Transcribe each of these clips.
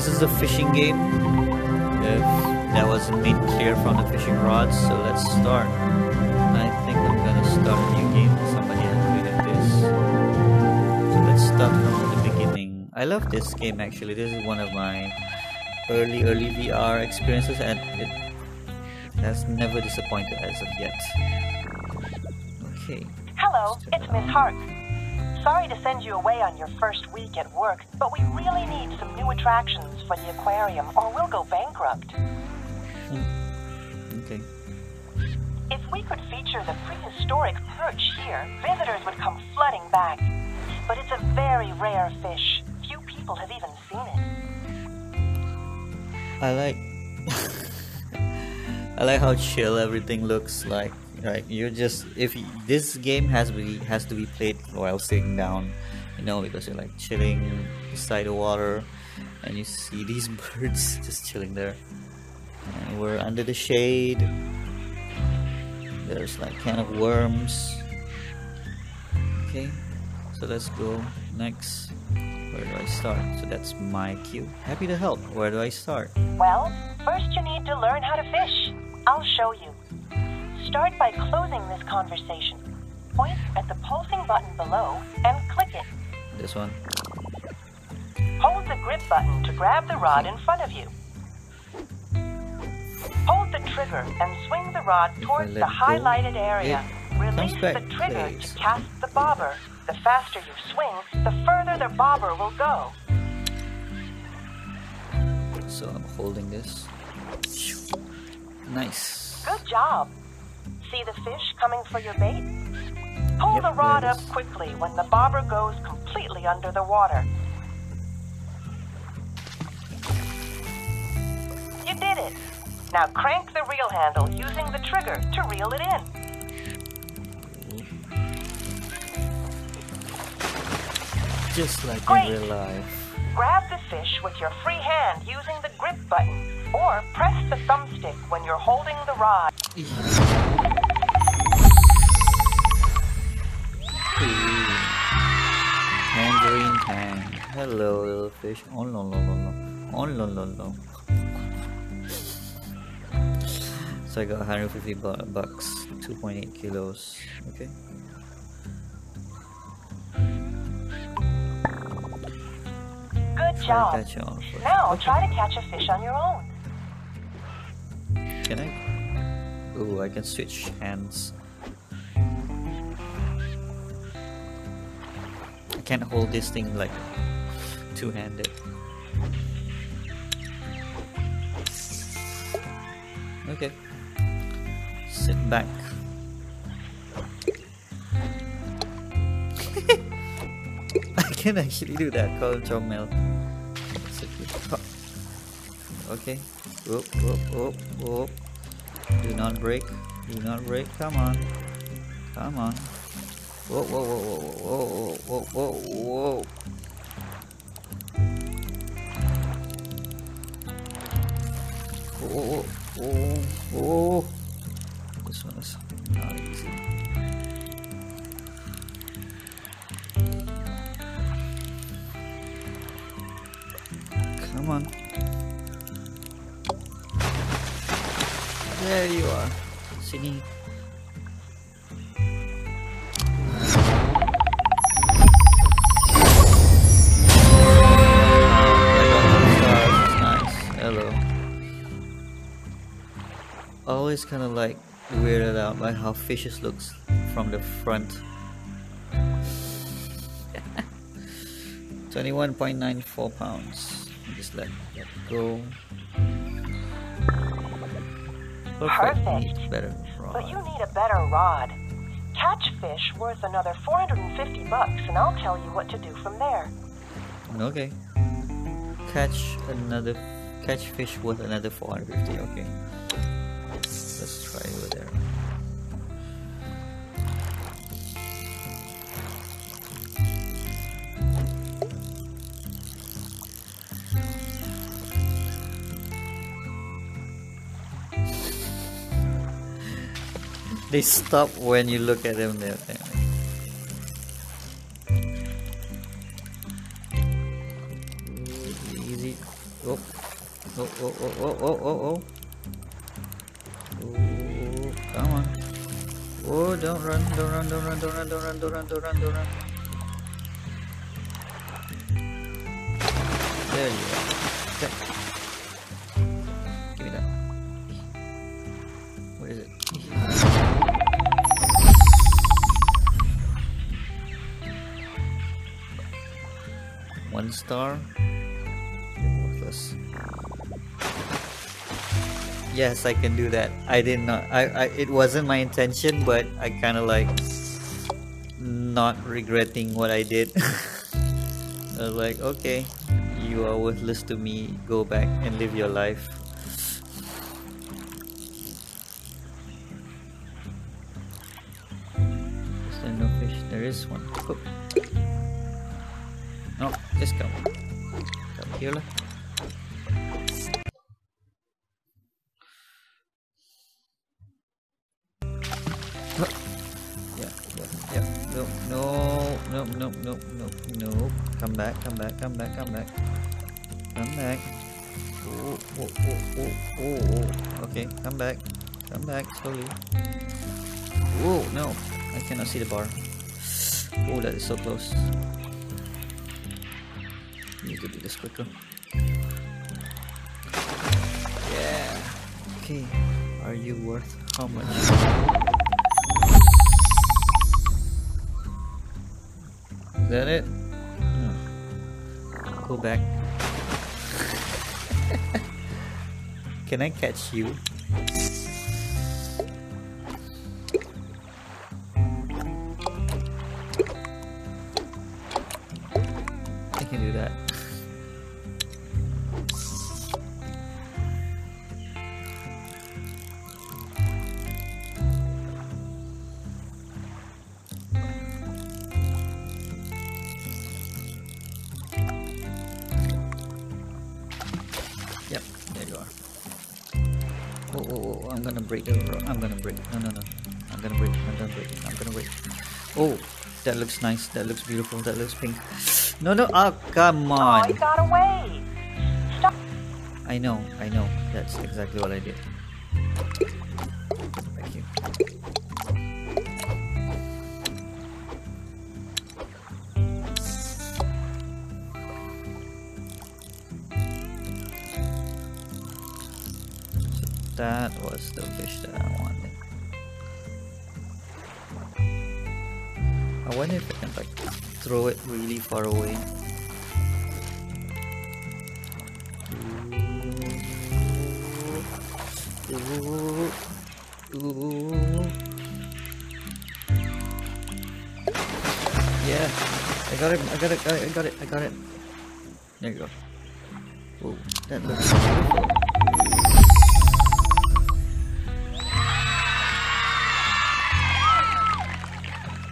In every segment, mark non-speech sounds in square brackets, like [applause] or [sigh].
this is a fishing game. If that wasn't made clear from the fishing rods, so let's start. I think I'm gonna start a new game. Somebody had created this. So let's start from the beginning. I love this game actually. This is one of my early early VR experiences and it has never disappointed as of yet. Okay. Hello, it's Miss Hart. Sorry to send you away on your first week at work, but we really need some new attractions for the aquarium or we'll go bankrupt. Hmm. Okay. If we could feature the prehistoric perch here, visitors would come flooding back. But it's a very rare fish. Few people have even seen it. I like [laughs] I like how chill everything looks like. Right, you're just if this game has be has to be played while sitting down, you know, because you're like chilling beside the water, and you see these [laughs] birds just chilling there. And we're under the shade. There's like kind of worms. Okay, so let's go next. Where do I start? So that's my cue. Happy to help. Where do I start? Well, first you need to learn how to fish. I'll show you. Start by closing this conversation. Point at the pulsing button below and click it. This one. Hold the grip button to grab the rod in front of you. Hold the trigger and swing the rod towards the highlighted area. Release the trigger place. to cast the bobber. The faster you swing, the further the bobber will go. So I'm holding this. Nice. Good job. See the fish coming for your bait? Pull Yep, the rod up quickly when the bobber goes completely under the water. You did it. Now crank the reel handle using the trigger to reel it in. Just like Great. in real life. Grab the fish with your free hand using the grip button, or press the thumbstick when you're holding the rod. Tangerine Tang. Hello, little fish. Oh no no no no. Oh no no no. So I got 150 bucks, 2.8 kilos. Okay. Good job. to catch on first. Now Okay. try to catch a fish on your own. Can I? Ooh, I can switch hands. Can't hold this thing like two-handed. Okay. Sit back. [laughs] I can actually do that. Call Chomel. Okay. Whoop, whoop, whoop, whoop. Do not break. Do not break. Come on. Come on. Whoa, whoa, whoa, whoa, whoa, whoa, whoa, whoa. Whoa, whoa, whoa. This one is not easy. Come on. There you are. Singing. Always kind of like weirded out by how fishes looks from the front. 21.94 pounds. Just let that go. Perfect. Needs better But you need a better rod. Catch fish worth another 450 bucks, and I'll tell you what to do from there. Okay. Catch another catch fish worth another 450. Okay. Let's try over there. They stop when you look at them there. Easy. Oh. oh, oh, oh, oh, oh, oh. Oh, Oh, come on. Oh, don't run, don't run, don't run, don't run, don't run, don't run, don't run, don't run. There you go. Okay. Give me that. Where is it? One star. Worthless. Yes, I can do that. I did not. I, I. It wasn't my intention, but I kind of like not regretting what I did. [laughs] I was like, okay, you are worthless to me. Go back and live your life. Is there no fish? There is one. Oh. No, just come. Come here. lah. No, no, no, no, no. Come back, come back, come back, come back. Come back. Oh, oh, oh, oh, oh, oh. Okay, come back. Come back slowly. Oh, no. I cannot see the bar. Oh, that is so close. Need to do this quicker. Yeah. Okay. Are you worth how much? That it? Hmm. Go back. [laughs] Can I catch you? Oh, oh, oh, I'm gonna break I'm gonna break. No, no, no. I'm gonna break. I'm gonna break. I'm gonna break. Oh, that looks nice. That looks beautiful. That looks pink. No, no. Oh, come Oh, on. he got away. Stop. I know. I know. That's exactly what I did. Was the fish that I wanted. I wonder if I can like throw it really far away. Ooh. Ooh. Yeah, I got it. I got it. I got it. I got it. There you go. Ooh, that looks.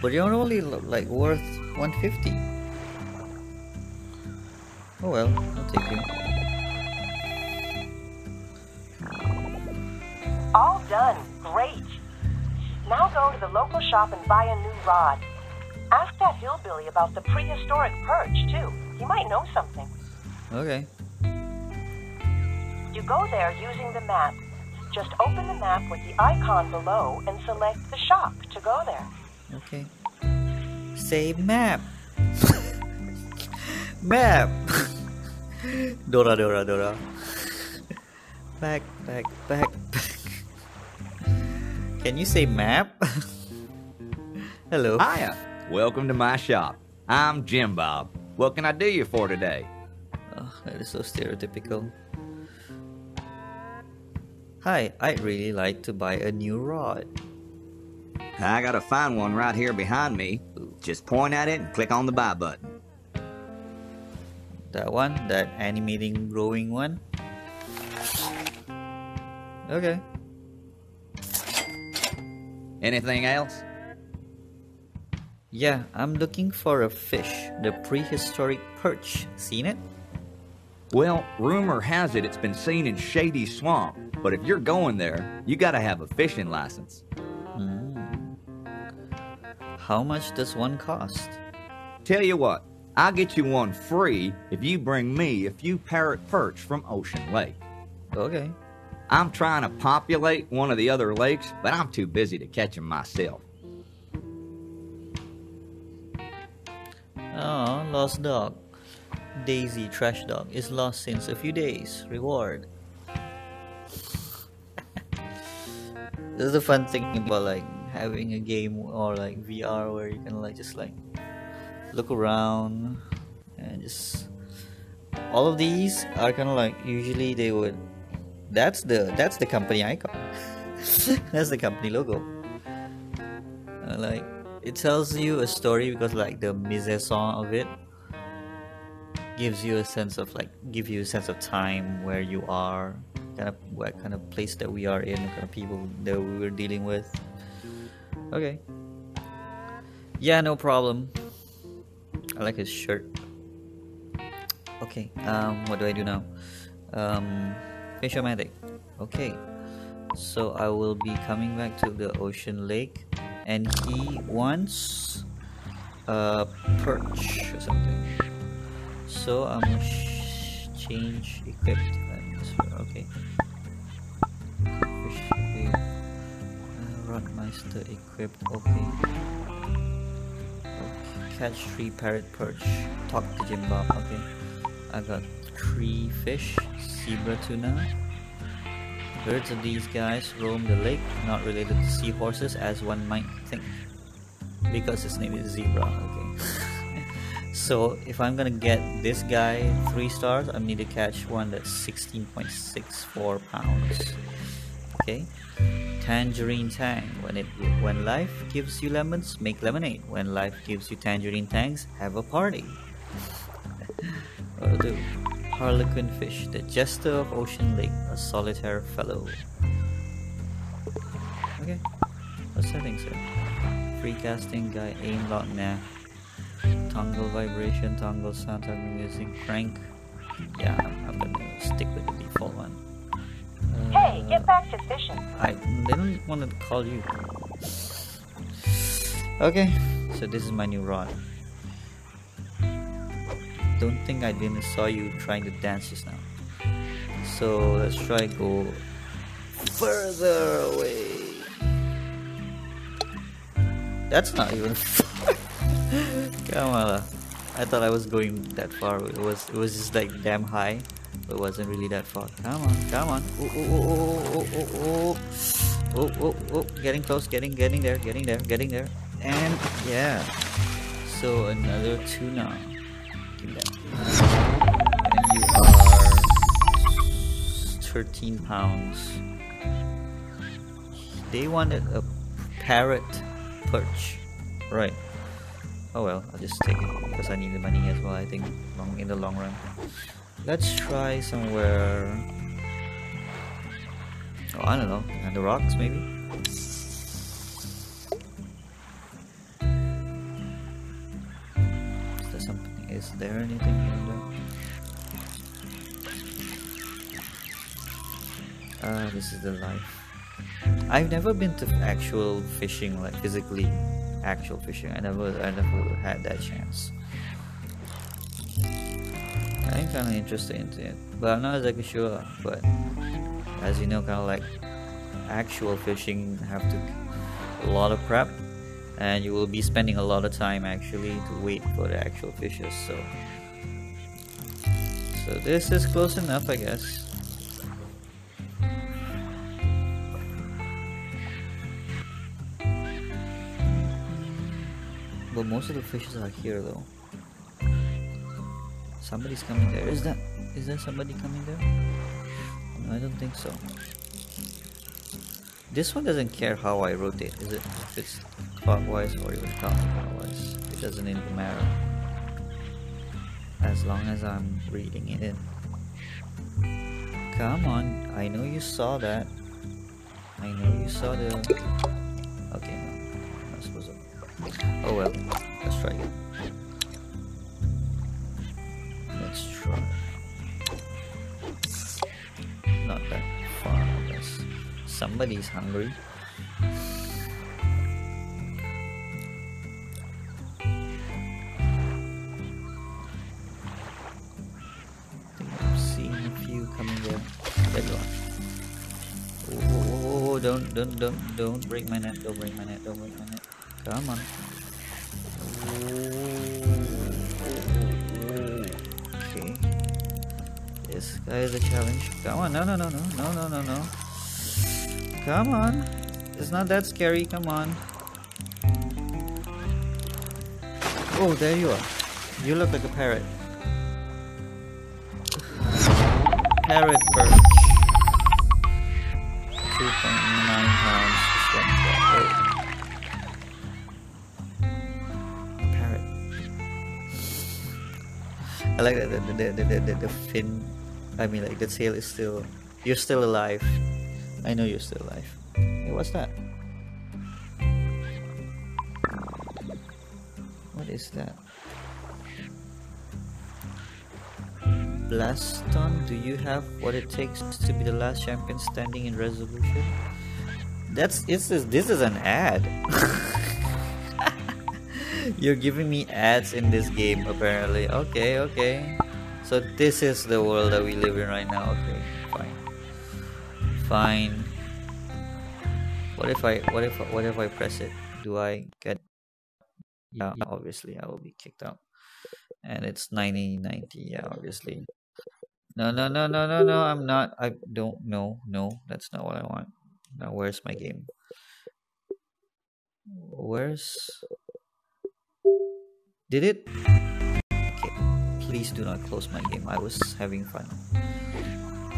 But you're only like worth 150. Oh well, I'll take you. All done. Great. Now go to the local shop and buy a new rod. Ask that hillbilly about the prehistoric perch, too. He might know something. Okay. You go there using the map. Just open the map with the icon below and select the shop to go there. Okay. Say map. [laughs] map. [laughs] Dora, Dora, Dora. Back, back, back, back. Can you say map? [laughs] Hello. Hiya. Welcome to my shop. I'm Jim Bob. What can I do you for today? Oh, that is so stereotypical. Hi, I'd really like to buy a new rod. I gotta find one right here behind me. Just point at it and click on the buy button. That one? That animating growing one? Okay. Anything else? Yeah, I'm looking for a fish, the prehistoric perch. Seen it? Well, rumor has it it's been seen in Shady Swamp, but if you're going there, you gotta have a fishing license. How much does one cost? Tell you what, I'll get you one free if you bring me a few parrot perch from Ocean Lake. Okay. I'm trying to populate one of the other lakes, but I'm too busy to catch them myself. Oh, lost dog. Daisy trash dog is lost since a few days. Reward. [laughs] this is the fun thing about like having a game or like VR where you can like just like look around and just all of these are kind of like usually they would that's the that's the company icon [laughs] that's the company logo. Uh, like it tells you a story because like the mise en scène of it gives you a sense of like give you a sense of time where you are kind of what kind of place that we are in kind of people that we were dealing with okay. Yeah no problem. I like his shirt. Okay um what do i do now? Um Fishomatic. okay. So i will be coming back to the ocean lake and he wants a perch or something. So i'm gonna change fish okay Rodmeister equipped okay. catch three parrot perch talk to Jim Bob okay I got three fish zebra tuna Birds of these guys roam the lake, not related to seahorses as one might think. Because his name is Zebra, okay. [laughs] so if I'm gonna get this guy 3 stars, I need to catch one that's 16.64 pounds. Okay. Tangerine Tang. When it when life gives you lemons, make lemonade. When life gives you tangerine tangs, have a party. [laughs] Will do. Harlequin fish, the jester of Ocean Lake, a solitaire fellow. Okay, what's settings here? Free casting guy, aim lock, nah. Toggle vibration, toggle sound, toggle music, crank. Yeah, I'm, I'm gonna stick with the default one. Hey, get back to fishing. I they don't want to call you. Okay, so this is my new rod. Don't think I didn't saw you trying to dance just now. So let's try go further away. That's not even far. [laughs] Come on. I thought I was going that far. It was it was just like damn high. It wasn't really that far. Come on, come on. Oh oh oh oh oh oh oh. Oh oh oh getting close, getting getting there, getting there, getting there. And yeah. So another tuna. Give that. And you are 13 pounds. They wanted a parrot perch. Right. Oh well, I'll just take it because I need the money as well, I think, long in the long run. Let's try somewhere. Oh, I don't know. On the rocks, maybe? Is there something? Is there anything? Ah, this is the life. I've never been to actual fishing, like physically actual fishing. I never, I never had that chance. I'm kind of interested into it, but I'm not exactly sure. But as you know, kind of like actual fishing have to a lot of prep, and you will be spending a lot of time actually to wait for the actual fishes. So, so this is close enough, I guess. But most of the fishes are here though. Somebody's coming there. Is that is there somebody coming there? No, I don't think so. This one doesn't care how I rotate, is it? If it's clockwise or even counterclockwise. It doesn't even matter. As long as I'm reading it in. Come on, I know you saw that. I know you saw the Okay, no. I'm Oh well, let's try again. Try. Not that far, I guess. Somebody's hungry. There you are. Oh, oh, oh, don't, don't, don't, don't break my net. Don't break my net. Don't break my net. Come on. Guy is a challenge. Come on. No, no, no, no, no, no, no, no. Come on. It's not that scary. Come on. Oh, there you are. You look like a parrot. Parrot perch. 2.9 pounds. That. Parrot. I like that the, the, the, the, the, the fin. I mean, like the tail is still. You're still alive. I know you're still alive. Hey, what's that? What is that? Blaston, do you have what it takes to be the last champion standing in resolution? That's it's this this is an ad. [laughs] You're giving me ads in this game apparently. Okay, okay. So this is the world that we live in right now. Okay, fine. Fine. What if I what if what if I press it? Do I get yeah, obviously I will be kicked out. And it's 90 90, yeah, obviously. No, no, no, no, no, no. I'm not. I don't. No, no. That's not what I want. Now, where's my game? Where's. Did it? Please do not close my game. I was having fun.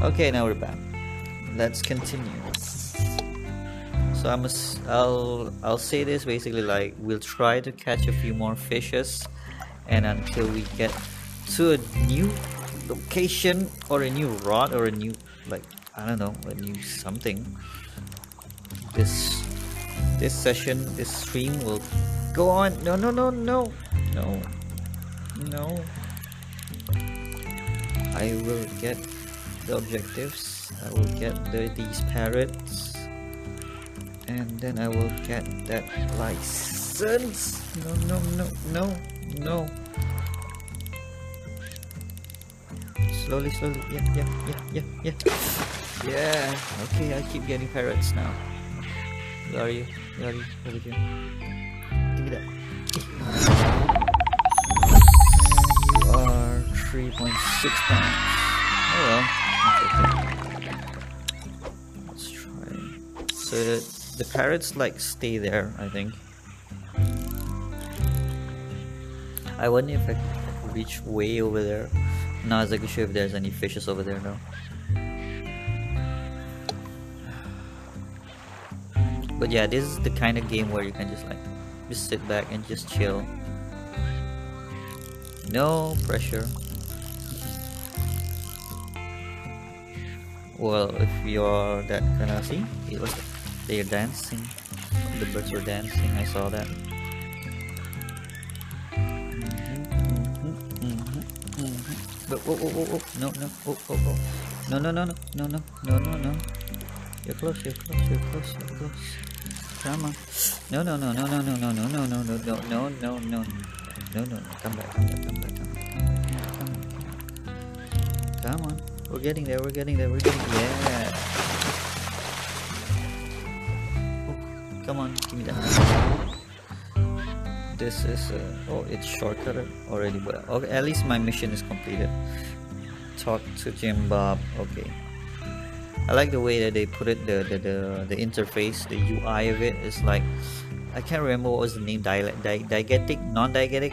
Okay, now we're back. Let's continue. So I'm. A, I'll. I'll say this basically like we'll try to catch a few more fishes, and until we get to a new location or a new rod or a new like I don't know a new something this this session this stream will go on no no no no no no I will get the objectives I will get the, these parrots and then I will get that license no no no no no slowly, slowly. Yeah, yeah, yeah, yeah, yeah. Yeah. Okay, I keep getting parrots now. Where are you? Where are you? Over are Give 3.6 pounds. Oh well. Let's try. So the, parrots like stay there, I think. I wonder if I reach way over there. Not exactly sure if there's any fishes over there though. But yeah, this is the kind of game where you can just like just sit back and just chill. No pressure. Well, if you're that kind of see, it was they're dancing. The birds were dancing. I saw that. But whoa, whoa, whoa, whoa, no, no, oh, oh, oh, no, no, no, no, no, no, no, no, no. You're close, you're close, you're close, you're close. Come on. No, no, no, no, no, no, no, no, no, no, no, no, no, no, no, no, no, no no Come back, come back, come back, come back, come back, come on. We're getting there, we're getting there, we're getting yeah. Come on, give me that. This is uh, oh it's shortcut already but okay, at least my mission is completed. Talk to Jim Bob okay. I like the way that they put it the the, the, the interface the UI of it is like I can't remember what was the name dialect di- diegetic non-diegetic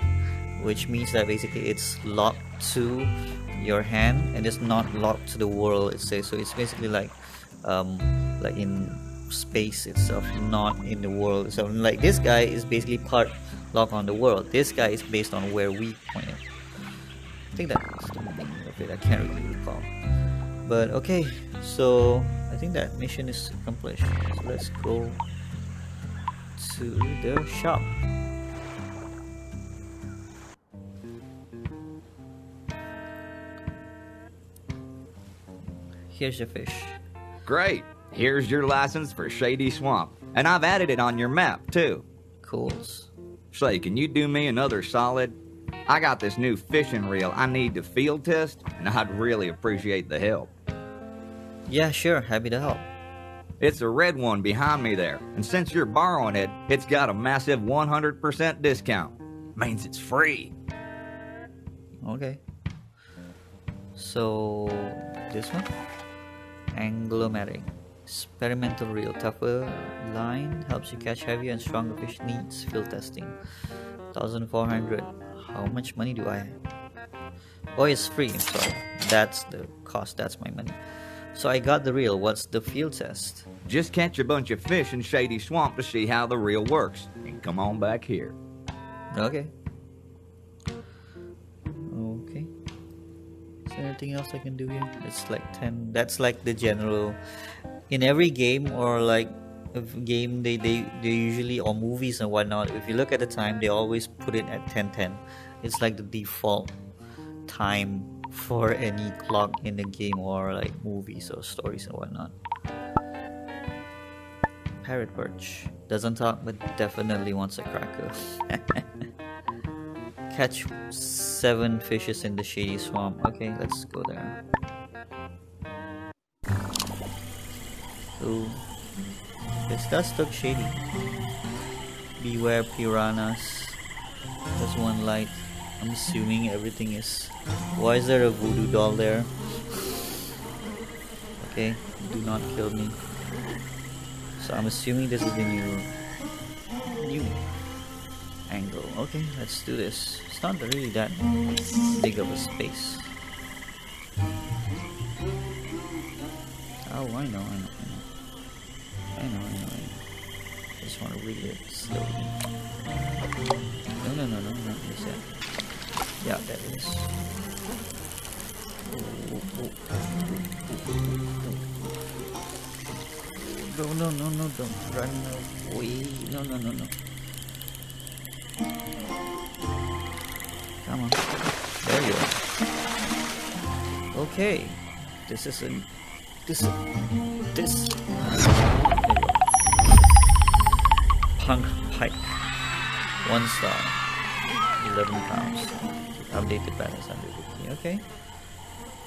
which means that basically it's locked to your hand and it's not locked to the world it says so it's basically like um like in space itself not in the world so like this guy is basically part lock on the world. This guy is based on where we point it I think that's the name of it. I can't really recall. But okay, so I think that mission is accomplished. So let's go to the shop. Here's your fish. Great. Here's your license for Shady Swamp. And I've added it on your map, too. Cool. Say, can you do me another solid? I got this new fishing reel I need to field test, and I'd really appreciate the help. Yeah, sure. Happy to help. It's a red one behind me there, and since you're borrowing it, it's got a massive 100% discount. Means it's free. Okay. So this one, Anglomatic. Experimental reel, tougher line helps you catch heavier and stronger fish. Needs field testing. 1400. How much money do I have? Oh, it's free. I'm sorry. That's the cost. That's my money. So I got the reel. What's the field test? Just catch a bunch of fish in Shady Swamp to see how the reel works, and come on back here. Okay. Anything else I can do here? It's like 10. That's like the general. In every game or like game, they, they, they usually, or movies and whatnot, if you look at the time, they always put it at 1010. It's like the default time for any clock in the game or like movies or stories and whatnot. Parrot perch doesn't talk but definitely wants a cracker. [laughs] Catch seven fishes in the shady swamp. Okay, let's go there. Ooh, this does look shady. Beware piranhas. There's one light. I'm assuming everything is. Why is there a voodoo doll there? Okay, do not kill me. So I'm assuming this is the new new angle. Okay, let's do this. It's not really that big of a space. Oh, I know, I know, I know. I know, I know, I know. I just want to read it slowly. No, no, no, no, no, this it. Yeah, that is. Oh, oh, oh, no, no, no, no, don't run away. No, no, no, no. Okay. This is a. This. This. Punk pipe. One star. 11 pounds. Updated balance 150. Okay.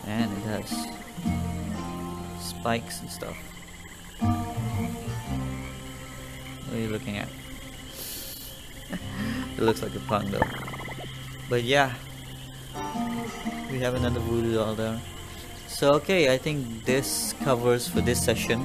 And it has spikes and stuff. What are you looking at? [laughs] it looks like a punk though. But yeah. We have another voodoo doll there. So okay, I think this covers for this session.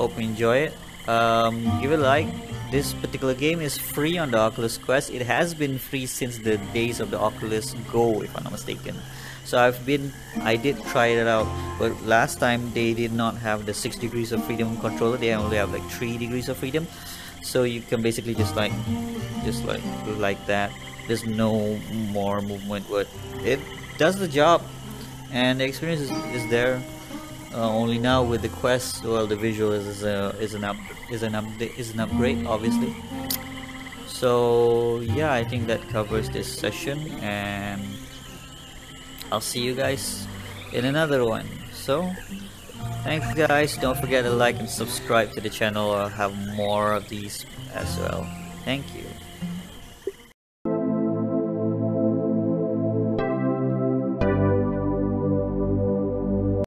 Hope you enjoy it. Um, give it a like. This particular game is free on the Oculus Quest. It has been free since the days of the Oculus Go, if I'm not mistaken. So I've been, I did try it out, but last time they did not have the six degrees of freedom controller. They only have like three degrees of freedom. So you can basically just like, just like like that. There's no more movement, but it does the job, and the experience is, is there. Uh, only now with the quest, well, the visual is, is, a, is an up is an update is an upgrade, obviously. So yeah, I think that covers this session, and I'll see you guys in another one. So thanks, guys. Don't forget to like and subscribe to the channel. I'll have more of these as well. Thank you.